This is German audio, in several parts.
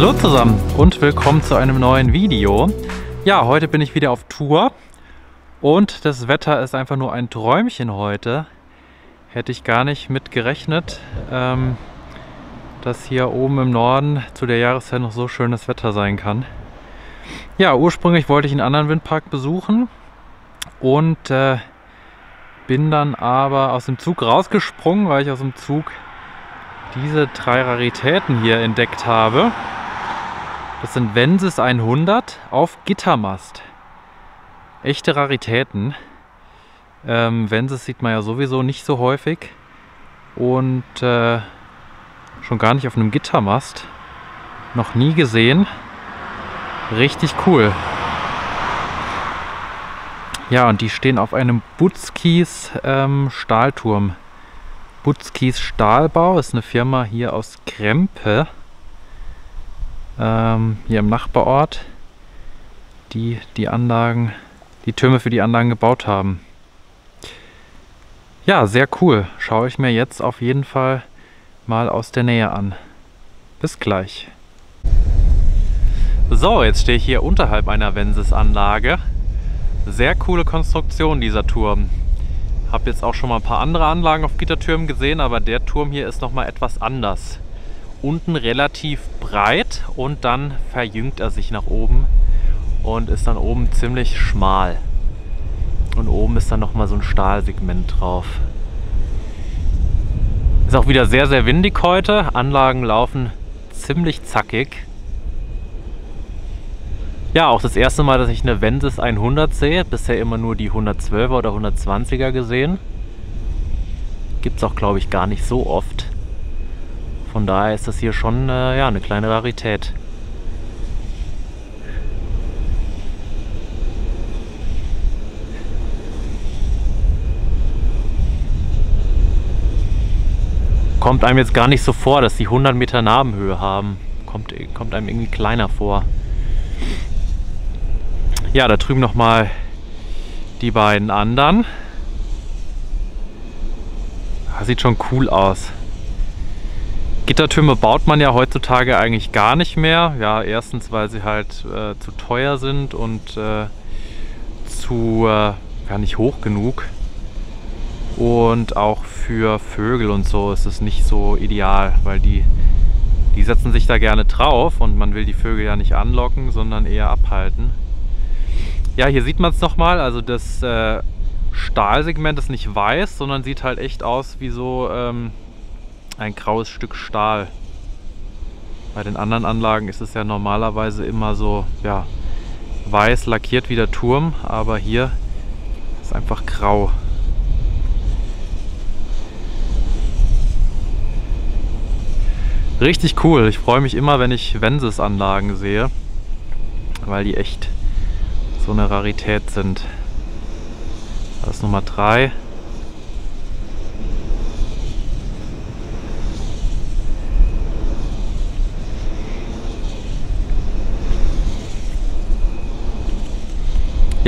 Hallo zusammen und willkommen zu einem neuen Video. Ja, heute bin ich wieder auf Tour und das Wetter ist einfach nur ein Träumchen heute. Hätte ich gar nicht mit gerechnet, ähm, dass hier oben im Norden zu der Jahreszeit noch so schönes Wetter sein kann. Ja, ursprünglich wollte ich einen anderen Windpark besuchen und äh, bin dann aber aus dem Zug rausgesprungen, weil ich aus dem Zug diese drei Raritäten hier entdeckt habe. Das sind Vensis 100 auf Gittermast. Echte Raritäten. Ähm, Vensis sieht man ja sowieso nicht so häufig. Und äh, schon gar nicht auf einem Gittermast. Noch nie gesehen. Richtig cool. Ja, und die stehen auf einem Butzkis ähm, Stahlturm. Butzkis Stahlbau ist eine Firma hier aus Krempe, ähm, hier im Nachbarort, die die Anlagen, die Türme für die Anlagen gebaut haben. Ja, sehr cool. Schaue ich mir jetzt auf jeden Fall mal aus der Nähe an. Bis gleich. So, jetzt stehe ich hier unterhalb einer Vensis-Anlage. Sehr coole Konstruktion dieser Turm. Habe jetzt auch schon mal ein paar andere Anlagen auf Gittertürmen gesehen, aber der Turm hier ist nochmal etwas anders. Unten relativ breit und dann verjüngt er sich nach oben und ist dann oben ziemlich schmal. Und oben ist dann nochmal so ein Stahlsegment drauf. Ist auch wieder sehr, sehr windig heute. Anlagen laufen ziemlich zackig. Ja, auch das erste Mal, dass ich eine Vensis 100 sehe. Bisher immer nur die 112er oder 120er gesehen. Gibt es auch, glaube ich, gar nicht so oft. Von daher ist das hier schon äh, ja, eine kleine Rarität. Kommt einem jetzt gar nicht so vor, dass die 100 Meter Nabenhöhe haben. Kommt, kommt einem irgendwie kleiner vor. Ja, da drüben nochmal die beiden anderen. Das sieht schon cool aus. Gittertürme baut man ja heutzutage eigentlich gar nicht mehr. Ja, erstens, weil sie halt äh, zu teuer sind und äh, zu äh, gar nicht hoch genug. Und auch für Vögel und so ist es nicht so ideal, weil die, die setzen sich da gerne drauf und man will die Vögel ja nicht anlocken, sondern eher abhalten. Ja, hier sieht man es nochmal. Also das äh, Stahlsegment ist nicht weiß, sondern sieht halt echt aus wie so ähm, ein graues Stück Stahl. Bei den anderen Anlagen ist es ja normalerweise immer so ja, weiß lackiert wie der Turm, aber hier ist einfach grau. Richtig cool. Ich freue mich immer, wenn ich Vensis-Anlagen sehe, weil die echt so eine Rarität sind. Das ist Nummer 3.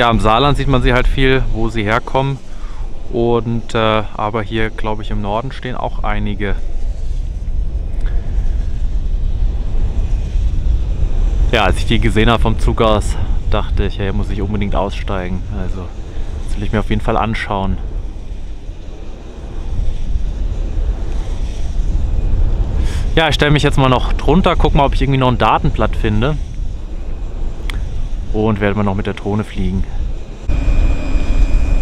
Ja, im Saarland sieht man sie halt viel, wo sie herkommen. Und äh, aber hier, glaube ich, im Norden stehen auch einige. Ja, als ich die gesehen habe vom Zug aus, dachte ich, hey, muss ich unbedingt aussteigen. Also, das will ich mir auf jeden Fall anschauen. Ja, ich stelle mich jetzt mal noch drunter, guck mal, ob ich irgendwie noch ein Datenblatt finde. Und werde mal noch mit der Drohne fliegen.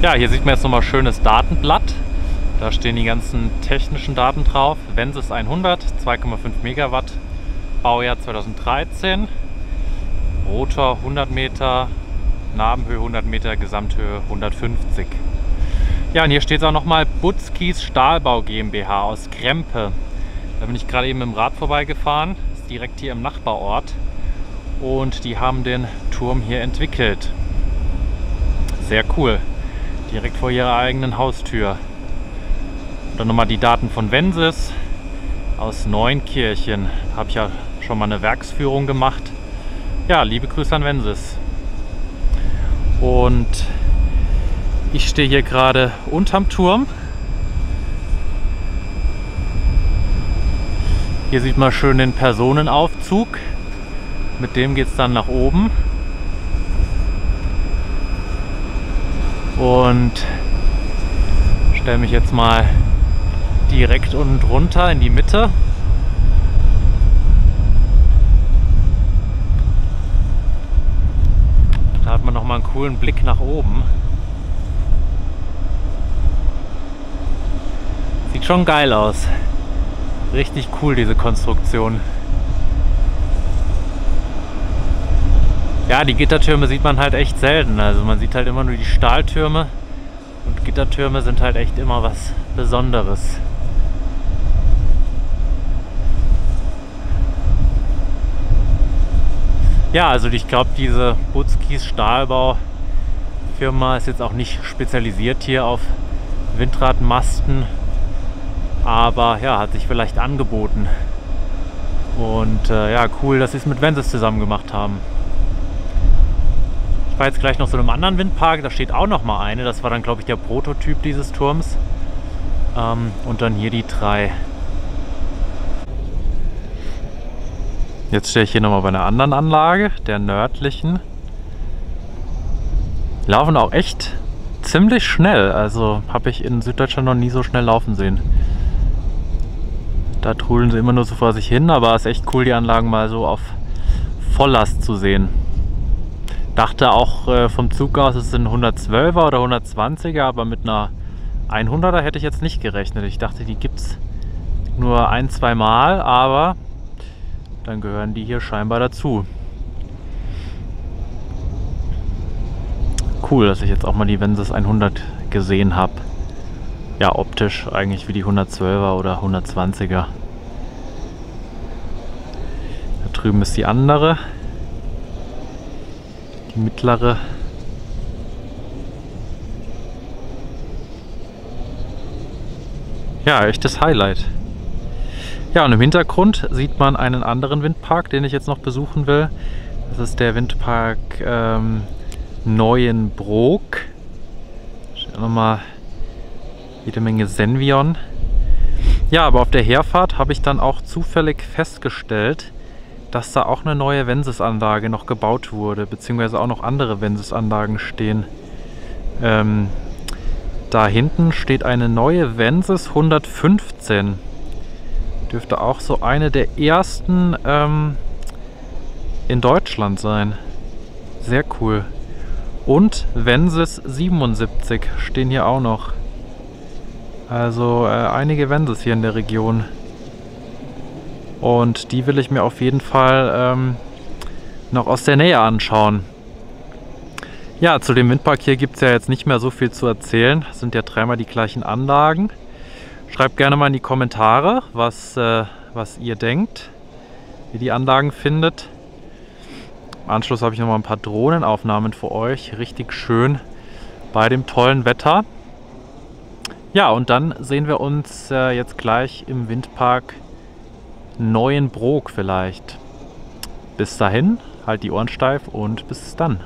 Ja, hier sieht man jetzt nochmal schönes Datenblatt. Da stehen die ganzen technischen Daten drauf. Vensis 100, 2,5 Megawatt, Baujahr 2013. Rotor 100 Meter, Nabenhöhe 100 Meter, Gesamthöhe 150. Ja, und hier steht auch nochmal Butzkis Stahlbau GmbH aus Krempe. Da bin ich gerade eben im Rad vorbeigefahren, ist direkt hier im Nachbarort. Und die haben den Turm hier entwickelt. Sehr cool. Direkt vor ihrer eigenen Haustür. Dann nochmal die Daten von Vensis aus Neunkirchen. Habe ich ja schon mal eine Werksführung gemacht. Ja, liebe Grüße an Vensis. Und ich stehe hier gerade unterm Turm. Hier sieht man schön den Personenaufzug. Mit dem geht es dann nach oben. Und stelle mich jetzt mal direkt unten drunter in die Mitte. Da hat man noch mal einen coolen Blick nach oben. Sieht schon geil aus. Richtig cool diese Konstruktion. Ja, die Gittertürme sieht man halt echt selten. Also man sieht halt immer nur die Stahltürme und Gittertürme sind halt echt immer was Besonderes. Ja, also ich glaube, diese Butzkis Stahlbau Firma ist jetzt auch nicht spezialisiert hier auf Windradmasten, aber ja, hat sich vielleicht angeboten. Und äh, ja, cool, dass sie es mit Vensis zusammen gemacht haben. War jetzt gleich noch so einem anderen Windpark, da steht auch noch mal eine. Das war dann, glaube ich, der Prototyp dieses Turms. Ähm, und dann hier die drei. Jetzt stehe ich hier nochmal bei einer anderen Anlage, der nördlichen. Die laufen auch echt ziemlich schnell. Also habe ich in Süddeutschland noch nie so schnell laufen sehen. Da trudeln sie immer nur so vor sich hin, aber es ist echt cool, die Anlagen mal so auf Volllast zu sehen. Dachte auch äh, vom Zug aus, es sind 112er oder 120er, aber mit einer 100er hätte ich jetzt nicht gerechnet. Ich dachte, die gibt es nur ein, zwei Mal, aber dann gehören die hier scheinbar dazu. Cool, dass ich jetzt auch mal die Vensis 100 gesehen habe. Ja, optisch eigentlich wie die 112er oder 120er. Da drüben ist die andere. Mittlere. Ja, echtes Highlight. Ja, und im Hintergrund sieht man einen anderen Windpark, den ich jetzt noch besuchen will. Das ist der Windpark ähm, Neuenbrook. Schauen wir mal jede Menge Senvion. Ja, aber auf der Herfahrt habe ich dann auch zufällig festgestellt, dass da auch eine neue Vensis-Anlage noch gebaut wurde, beziehungsweise auch noch andere Vensis-Anlagen stehen. Ähm, da hinten steht eine neue Vensis 115. Dürfte auch so eine der ersten ähm, in Deutschland sein. Sehr cool. Und Vensis 77 stehen hier auch noch. Also äh, einige Vensis hier in der Region. Und die will ich mir auf jeden Fall ähm, noch aus der Nähe anschauen. Ja, zu dem Windpark hier gibt es ja jetzt nicht mehr so viel zu erzählen. Das sind ja dreimal die gleichen Anlagen. Schreibt gerne mal in die Kommentare, was, äh, was ihr denkt, wie die Anlagen findet. Im Anschluss habe ich noch mal ein paar Drohnenaufnahmen für euch. Richtig schön bei dem tollen Wetter. Ja, und dann sehen wir uns äh, jetzt gleich im Windpark Neuenbrook vielleicht. Bis dahin, halt die Ohren steif und bis dann.